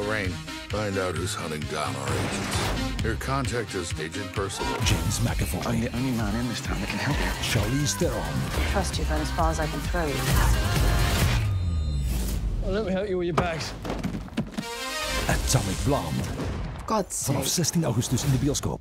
Lorraine, find out who's hunting down our agents. Your contact is Agent Percival. James McAvoy. I'm the only man in this town that can help you. Charlize Theron. Trust you but as far as I can throw you. Well, let me help you with your bags. Atomic Blonde. God's Vanaf 16 augustus in de bioscoop.